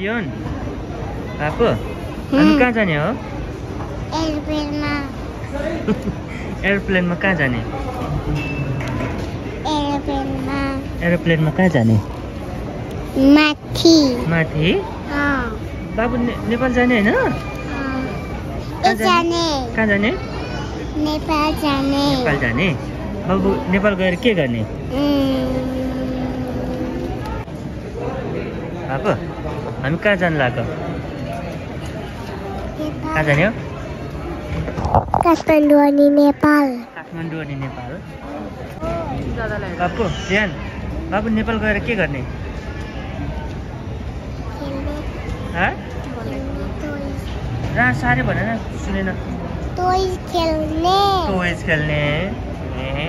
बियोन बाबु हामी कहाँ जाने हो एयरप्लेनमा एरोप्लेनमा कहाँ जाने एयरप्लेनमा एरोप्लेनमा कहाँ जाने माथि माथि बाबु ने नेपाल जाने होइन कहाँ जाने नेपाल जाने नेपाल जाने बाबु नेपाल गएर के गर्ने बाबु हामी कहाँ जानु लाग्यो? कहाँ जाने हो? काठमाडौँ अनि नेपाल। काठमाडौँ अनि नेपाल। बाबु बिहान। बाबु नेपाल गएर के गर्ने? हाँ? रा साह्रै भनेर सुनेन टोइज खेल्ने। टोइज खेल्ने। ए?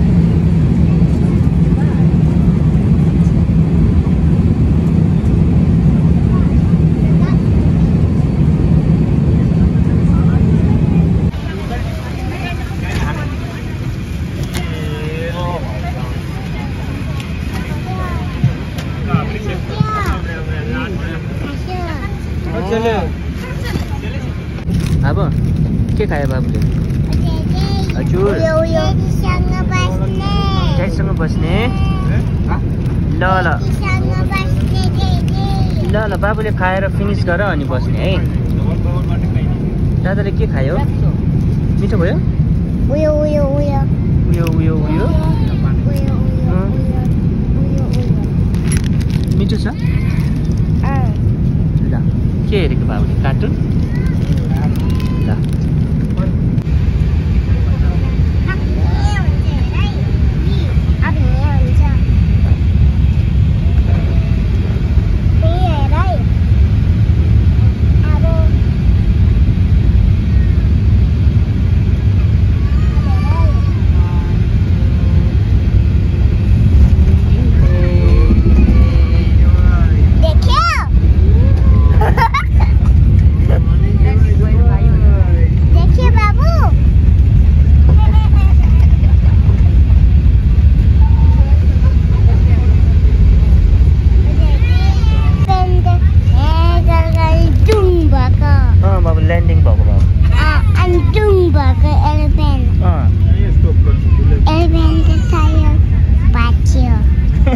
ड्याडीसँग बस्ने ल ल. ल ल बाबुले खाएर फिनिस गर अनि बस्ने है। दादाले के खायो? मिठो भयो? उयो उयो उयो। उयो उयो उयो। मिठो छ? के हेरेको बाबुले? कार्टुन?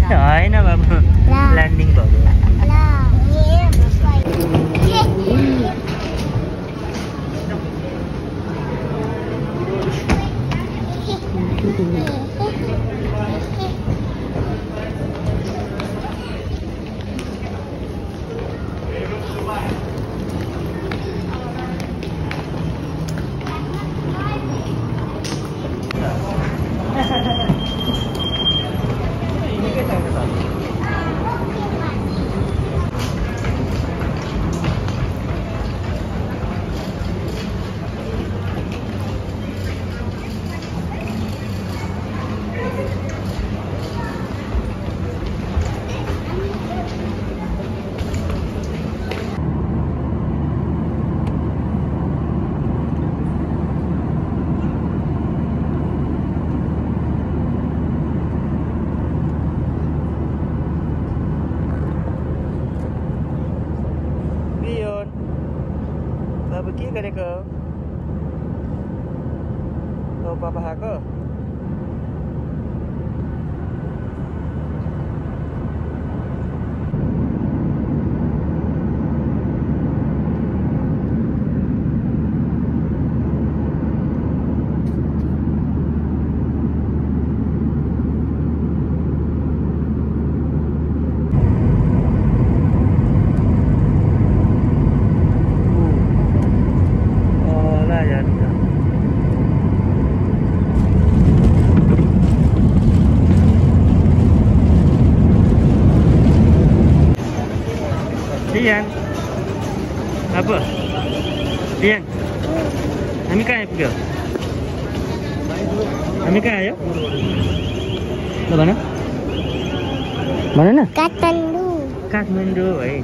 होइन बाबु ल्यान्डिङ भएको gonna go. No, Papa Hako. Apa? Dia. Kami kan ayah pergi. Kami kan ya? mana? Mana nak? Katmandu. Katmandu, eh.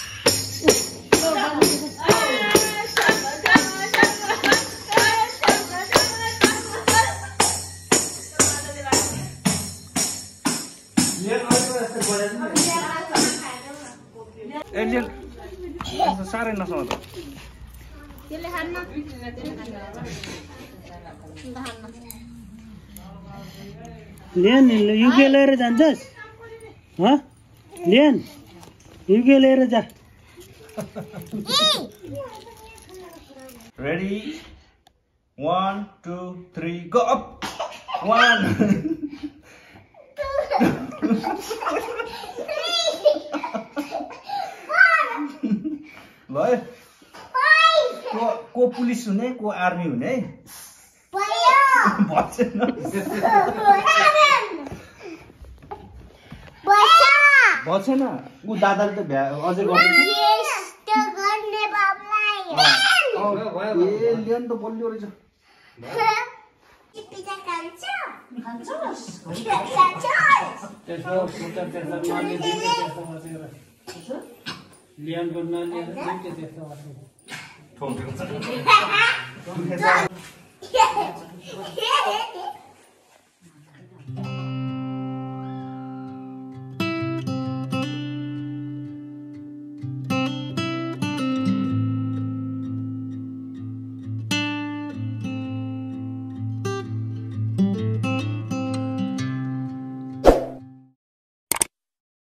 नसमा त लियन युके लिएर जान्छस् ह लियन युके लिएर जा Ready? One, two, three, go up! One! भयो को को पुलिस हुने को आर्मी हुने? भएन। ऊ दादाले त भ्या अझै गर्ने बाबुलाई। ए लियन त बलियो रहेछ। नलिएर त्यस्तो 哈哈哈哈